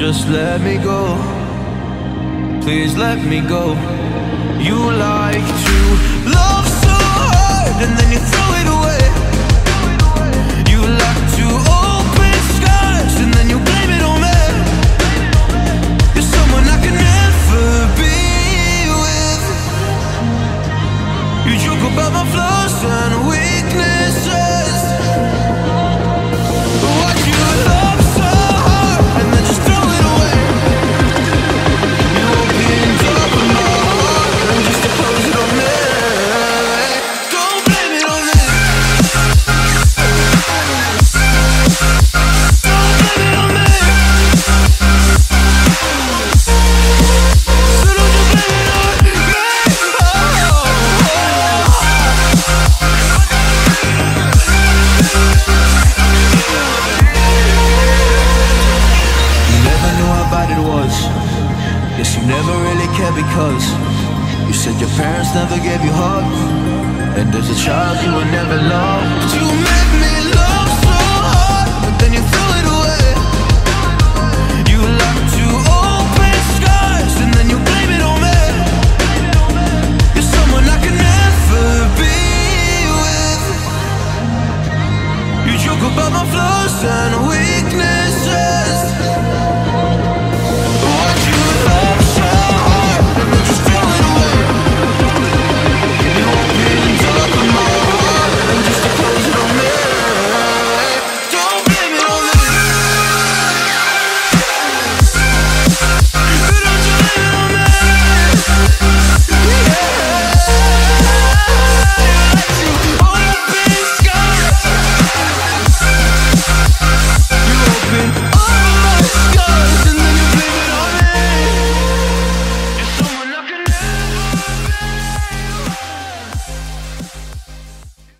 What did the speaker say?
Just let me go. Please let me go. You like to love so hard and then you throw it away. You like to open and then you blame it on me. You're someone I can never be with. You joke about my flaws and there because you said your parents never gave you hugs, and as a child you were never loved. You made me love so hard, but then you threw it away. You left two open scars, and then you blame it on me. You're someone I can never be with. You joke about my flaws and weaknesses.